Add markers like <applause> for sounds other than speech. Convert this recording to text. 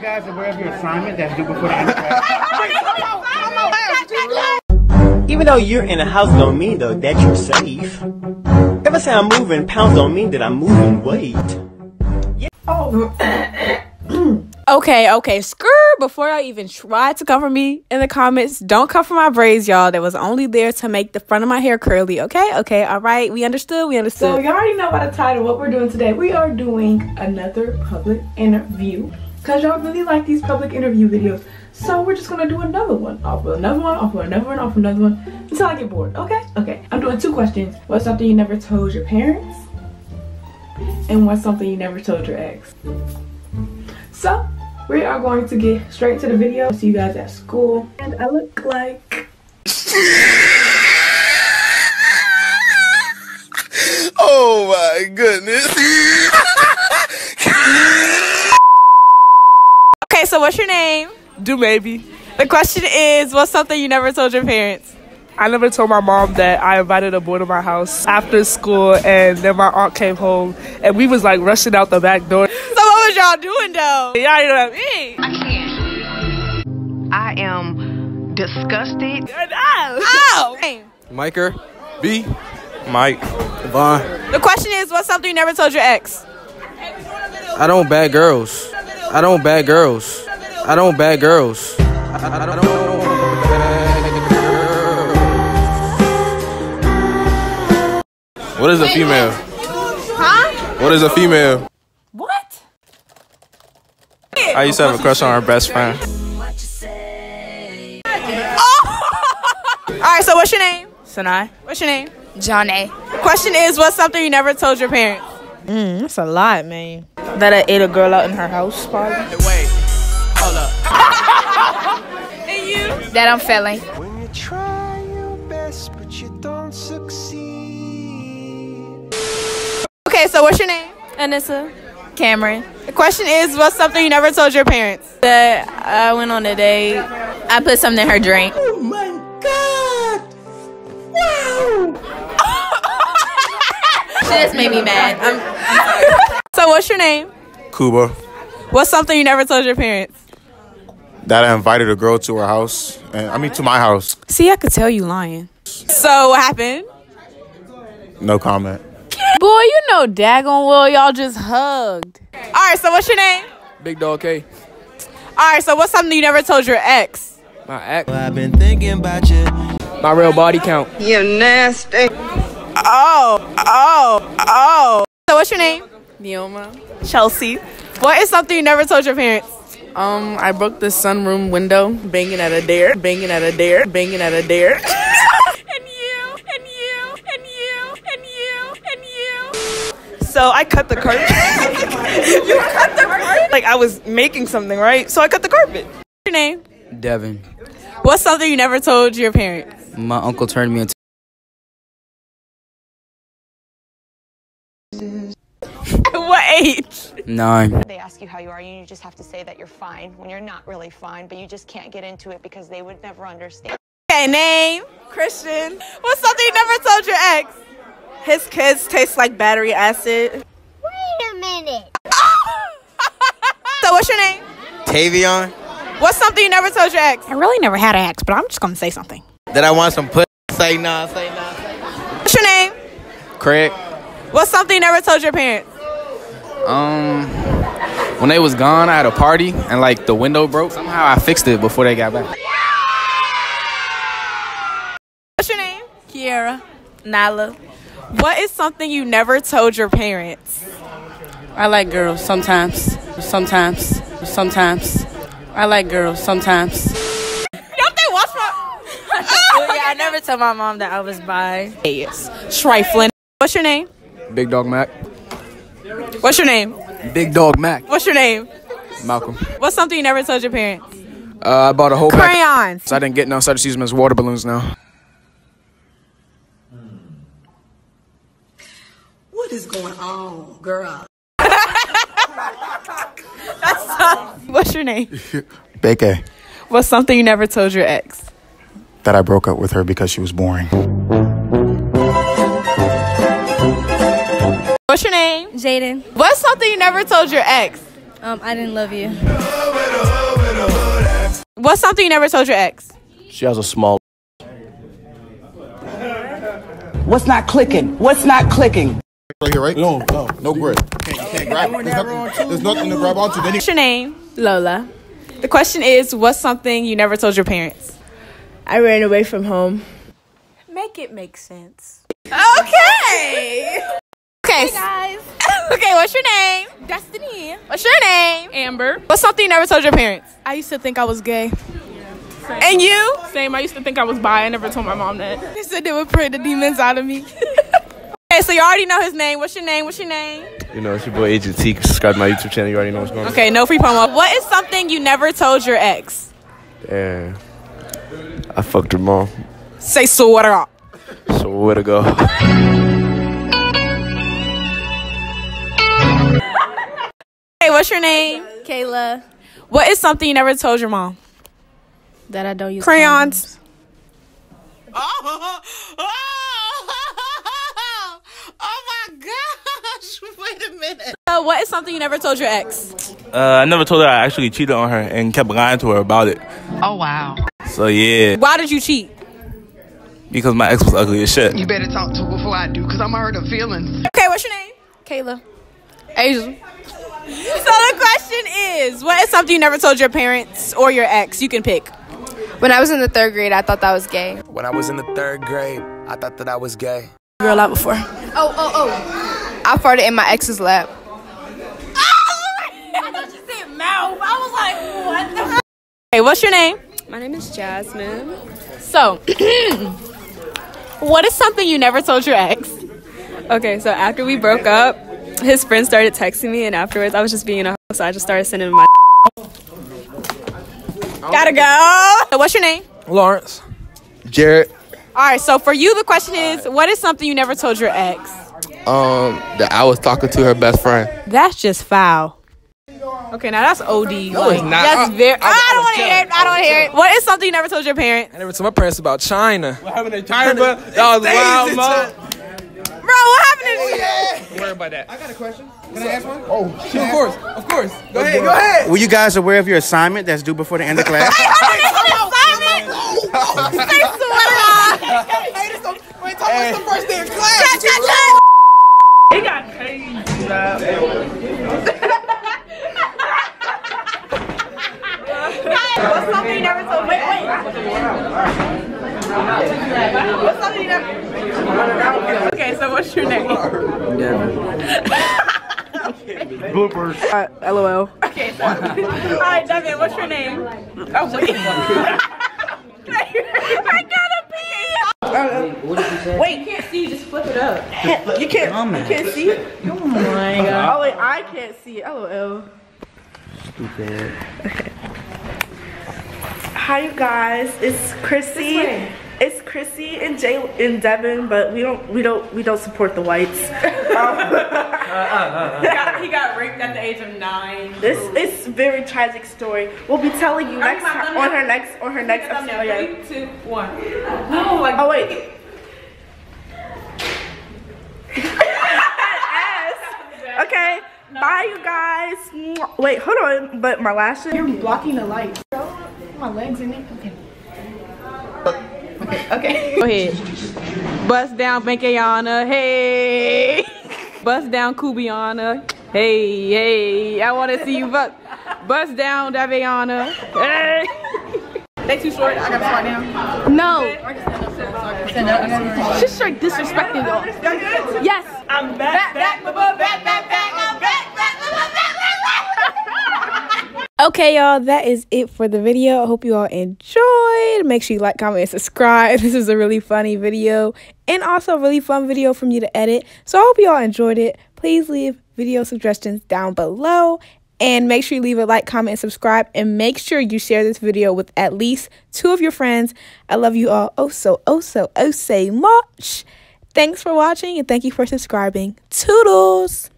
guys aware of your assignment that's due before the end of class? Even though you're in a house don't mean though that you're safe. If I say I'm moving pounds don't mean that I'm moving weight. Oh. <clears throat> Okay, okay, screw. Before y'all even try to come for me in the comments, don't come for my braids, y'all. That was only there to make the front of my hair curly. Okay, okay, all right. We understood. We understood. So y'all already know by the title what we're doing today. We are doing another public interview because y'all really like these public interview videos. So we're just gonna do another one, of another one, of another one, of another one until I get bored. Okay? Okay. I'm doing two questions. What's something you never told your parents? And what's something you never told your ex? So we are going to get straight to the video. See you guys at school. And I look like <laughs> Oh my goodness. <laughs> Okay, so what's your name? Do maybe. The question is, what's something you never told your parents? I never told my mom that I invited a boy to my house after school, and then my aunt came home, and we was like rushing out the back door. So what was y'all doing though? Y'all know what I mean? I can't. I am disgusted. Oh! Hey. Miker, B, Mike, Vaughn. The question is, what's something you never told your ex? I don't bad girls. I don't bad girls. I don't bad girls. I, I don't bad girls. What is a female? Huh? What is a female? What? I used to have a crush on our best friend. <laughs> All right, so what's your name? Sanai. What's your name? John A. Question is, what's something you never told your parents? Mm, that's a lot, man. That I ate a girl out in her house, probably. Wait, That I'm feeling. When you try your best, but you don't succeed. Okay, so what's your name? Anissa. Cameron. The question is, what's something you never told your parents? That I went on a date. I put something in her drink. Oh my god! Wow! <laughs> She just made me mad. I'm, <laughs> So what's your name? Cuba. What's something you never told your parents? That I invited a girl to her house, and I mean to my house. See, I could tell you lying. So what happened? No comment. boy, you know daggone well y'all just hugged. All right, so what's your name? Big dog K. All right, so what's something you never told your ex? My act. I've been thinking about you. My real body count. You nasty. Oh, oh, oh. So what's your name? Neoma. Chelsea. What is something you never told your parents? Um, I broke the sunroom window, banging at a dare, banging at a dare, banging at a dare. <laughs> and you, and you, and you, and you, and you. So I cut the carpet. <laughs> you cut the carpet? Like I was making something, right? So I cut the carpet. What's your name? Devin. What's something you never told your parents? My uncle turned me into. What age? Nine. They ask you how you are, and you just have to say that you're fine when you're not really fine, but you just can't get into it because they would never understand. Okay, name. Christian. What's something you never told your ex? His kids taste like battery acid. Wait a minute. <laughs> So what's your name? Tavion? What's something you never told your ex? I really never had an ex, but I'm just gonna say something. That I want some pussy. Say nah, say nah, say nah. What's your name? Craig. What's something you never told your parents? Um, when they was gone, I had a party and like the window broke. Somehow I fixed it before they got back. What's your name? Kiara. Nala. What is something you never told your parents? I like girls sometimes. Sometimes. Sometimes. I like girls sometimes. Don't they watch my? well, yeah, I never told my mom that I was bi. Yes. Trifling. What's your name? Big dog Mac. What's your name? Big dog Mac. What's your name? Malcolm. What's something you never told your parents? Uh, I bought a whole pack. Crayons. So I didn't get no. Started using them as water balloons now. What is going on, girl? <laughs> What's your name? Beke. What's something you never told your ex? That I broke up with her because she was boring. Name? Jaden. What's something you never told your ex? Um, I didn't love you. What's something you never told your ex? She has a small. What's not clicking? What's not clicking? Right here, right? No, no, no grip. Can't, you can't grab it. There's nothing, there's nothing to grab onto. What's your name? Lola. The question is, what's something you never told your parents? I ran away from home. Make it make sense. Okay. Okay. guys. <laughs> okay, what's your name? Destiny. What's your name? Amber. What's something you never told your parents? I used to think I was gay. And you? Same. I used to think I was bi. I never told my mom that. <laughs> They said they would pray the demons out of me. <laughs> Okay, so you already know his name. What's your name? What's your name? You know, it's your boy Agent T. Subscribe to my YouTube channel. You already know what's going on. Okay, no free promo. What is something you never told your ex? Yeah. I fucked her mom. Say sweater up. So where to go? Hey, what's your name? Kayla. What is something you never told your mom? That I don't use Crayons. <laughs> Oh, my gosh. <laughs> Wait a minute. Uh, what is something you never told your ex? Uh, I never told her I actually cheated on her and kept lying to her about it. Oh, wow. So yeah, Why did you cheat? because my ex was ugly as shit. You better talk to her before I do, because I'm hurt her feelings. Okay, what's your name? Kayla. Asian. So the question is, what is something you never told your parents or your ex? You can pick. When I was in the third grade, I thought that was gay. When I was in the third grade, I thought that I was gay. Girl out before. Oh, oh, oh. I farted in my ex's lap. <laughs> I you said mouth. I was like, what? Hey, what's your name? My name is Jasmine. So, <clears throat> what is something you never told your ex? Okay, so after we broke up, his friend started texting me, and afterwards, I was just being a hoe, so I just started sending him my. Gotta go. What's your name? Lawrence. Jared. All right. So for you, the question is, what is something you never told your ex? Um, that I was talking to her best friend. That's just foul. Okay, now that's OD. No, it's not. That's I- very. I- I, I don't want to hear it. I don't want to hear it. What is something you never told your parents? I never told my parents about China. What happened in China, <laughs> bro? That was wild, man. Bro, what happened to Don't about that. I got a question. Can I ask one? Oh, shit, of course, of course. Go ahead, go ahead. Were you guys aware of your assignment that's due before the end of <laughs> class? Wait, tell me it's the first day of class. It got crazy, bro. What's something you never told? Wait, wait. What's something you never? Okay, so what's your name? Bloopers. Uh, LOL. Okay, so. <laughs> All right, Devin, what's your name? Oh, wait. <laughs> I gotta pee. Wait, you can't see. Just flip it up. You can't. You can't see it. Oh my <laughs> god. Oh wait, I can't see it. LOL. Stupid. Okay. Hi, you guys. It's Chrissy. It's Chrissy and Jay and Devin, but we don't we don't we don't support the whites. Um, <laughs> He got, he got raped at the age of nine. this it's very tragic story. We'll be telling you next my time on her next on her next episode. Oh. Three, two, one. No, like. Oh wait. <laughs> Okay. Bye, you guys. Wait, hold on. But my lashes. You're blocking the light. My legs in it. Okay. Okay. Go ahead. Bust down Bankiana, hey. Bust down Kubiana, hey, hey. I want to see you bust, bust down Daviana, hey. They too short. I gotta slide down. No. She's straight disrespecting y'all. Yes. I'm back, back, back, back, back, back, back, I'm back, back, back, back, Okay, y'all, that is it for the video. I hope you all enjoyed did, make sure you like, comment, and subscribe. <laughs> This was a really funny video and also a really fun video for me to edit. So I hope you all enjoyed it. Please leave video suggestions down below and make sure you leave a like, comment, and subscribe. And make sure you share this video with at least two of your friends. I love you all oh so, oh so, oh so much. Thanks for watching and thank you for subscribing. Toodles!